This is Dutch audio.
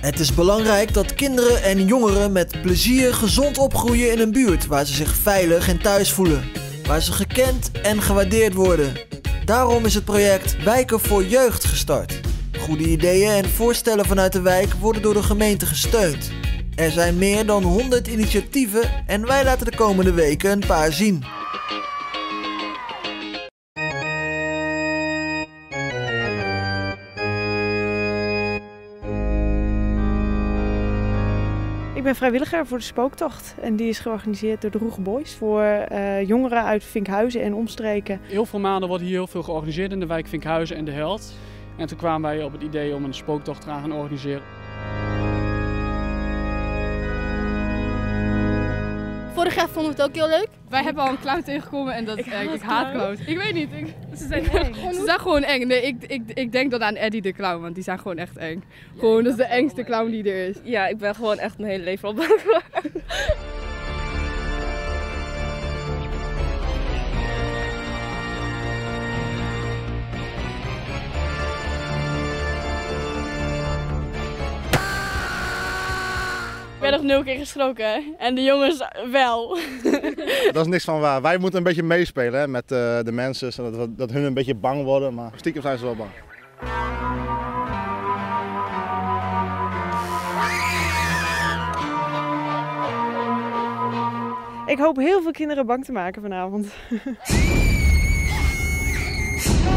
Het is belangrijk dat kinderen en jongeren met plezier gezond opgroeien in een buurt waar ze zich veilig en thuis voelen. Waar ze gekend en gewaardeerd worden. Daarom is het project Wijken voor Jeugd gestart. Goede ideeën en voorstellen vanuit de wijk worden door de gemeente gesteund. Er zijn meer dan 100 initiatieven en wij laten de komende weken een paar zien. Ik ben vrijwilliger voor de spooktocht en die is georganiseerd door de Roege Boys voor uh, jongeren uit Vinkhuizen en omstreken. Heel veel maanden wordt hier heel veel georganiseerd in de wijk Vinkhuizen en de Held. En toen kwamen wij op het idee om een spooktocht te gaan organiseren. Vorig jaar vonden we het ook heel leuk. Wij hebben al een clown tegengekomen en dat Ik ik, haat ik haat clowns. Ik weet niet. Ik, ze zijn, eng. ze zijn gewoon eng. Nee, ik, ik, ik denk dan aan Eddie de clown, want die zijn gewoon echt eng. Gewoon, dat is de engste clown die er is. Ja, ik ben gewoon echt mijn hele leven al bang voor. nul keer geschrokken. En de jongens wel. dat is niks van waar. Wij moeten een beetje meespelen hè, met eh, de mensen. Zodat dat hun een beetje bang worden. Maar stiekem zijn ze wel bang. Ik hoop heel veel kinderen bang te maken vanavond.